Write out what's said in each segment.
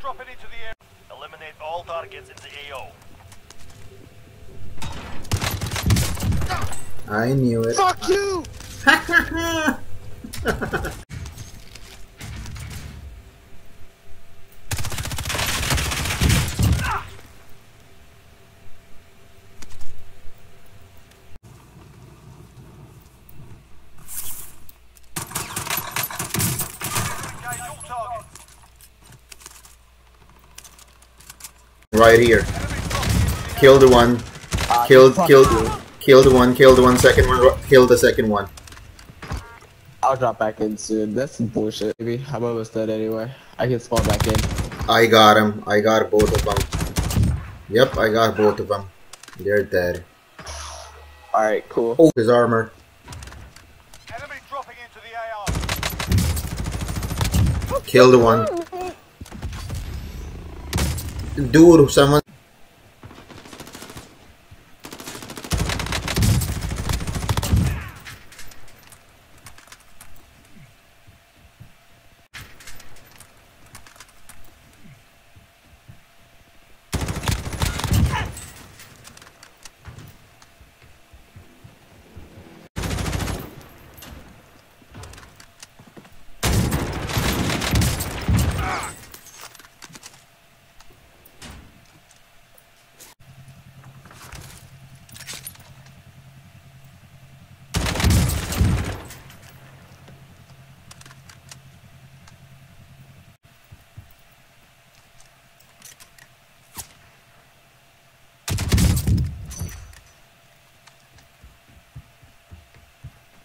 dropping into the air. Eliminate all targets in the AO. I knew it. Fuck you! Engage all targets. Right here. Kill the one. Kill, fuck killed, you. killed the one. Kill the one. Second one. Kill the second one. I'll drop back in soon. That's some bullshit. Maybe I'm almost dead anyway. I can spawn back in. I got him. I got both of them. Yep, I got both of them. They're dead. Alright, cool. Oh, his armor. Enemy dropping into the AO. Kill the one. Dude, someone.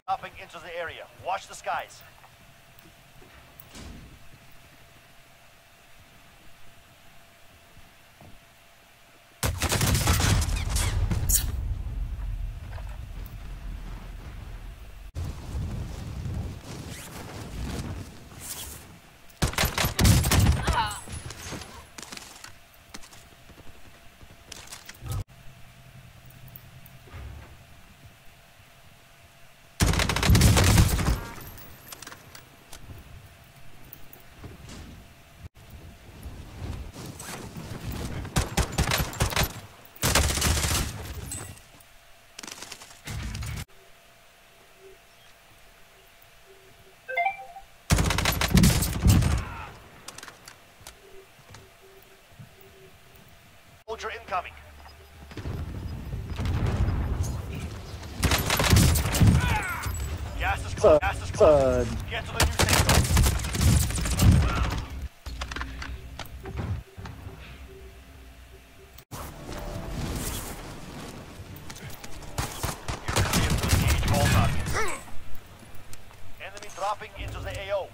Dropping into the area. Watch the skies. Soldier incoming. Gas is close. Gas is close. Get to the new safe. You're clear to engage all targets. Enemy dropping into the AO.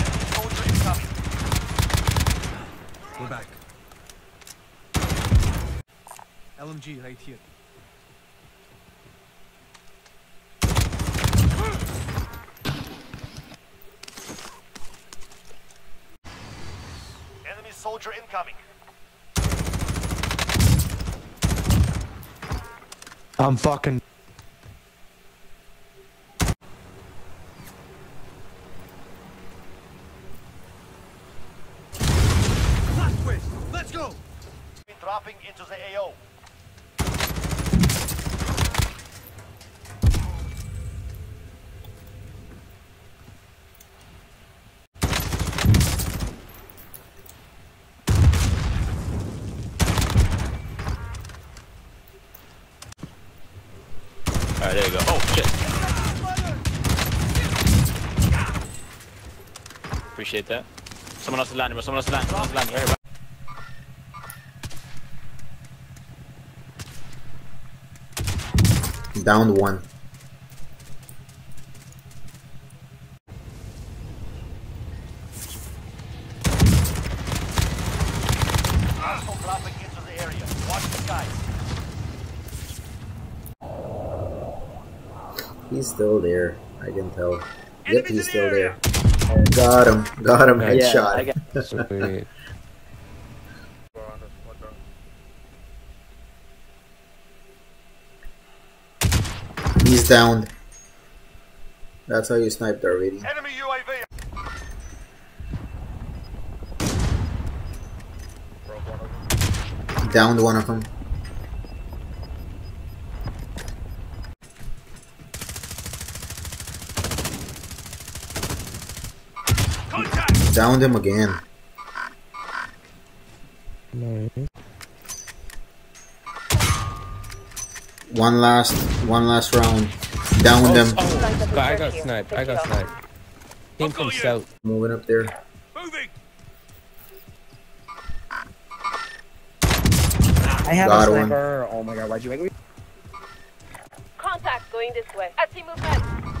Enemy soldier incoming. We're back. LMG right here. Enemy soldier incoming. I'm fucking. Flash twist. Let's go. Enemy dropping into the AO. Alright, there you go. Oh, shit. Appreciate that. Someone else is landing, bro. Someone else is landing. Someone else is landing. Right here, bro. Down one. Hostile dropping into the area. Watch the skies. He's still there. I can tell. Yep, he's still there. Got him. Got him. Yeah, Headshot. I get- Sweet. He's downed. That's how you snipe the already. Enemy UAV. Downed one of them. Downed him again. Nice. One last, one last round. Downed him. Oh, oh, but I got sniped. I got sniped. Came from south. Moving up there. Moving. I have Got a one. sniper. Oh my god, why'd you make me? Contact going this way. I see movement.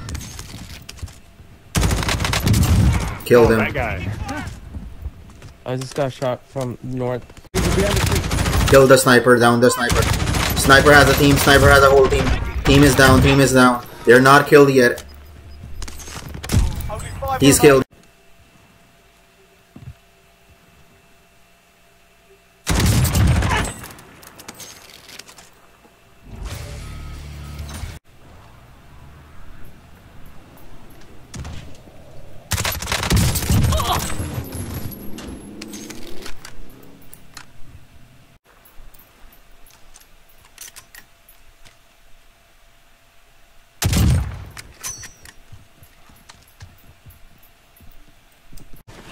Killed oh, That him. guy. I just got shot from north. Kill the sniper. Down the sniper. Sniper has a team. Sniper has a whole team. Team is down. Team is down. They're not killed yet. He's killed.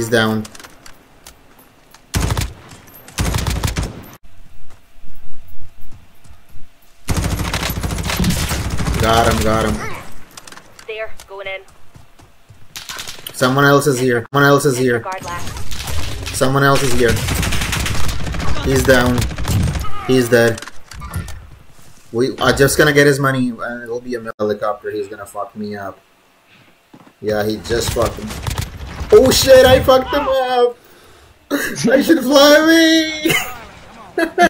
He's down. Got him, got him. There, going in. Someone else is here. Someone else is here. Someone else is here. He's down. He's dead. We are just gonna get his money and it'll be a helicopter. He's gonna fuck me up. Yeah, he just fucked him. Oh shit, I fucked him up! I should fly me!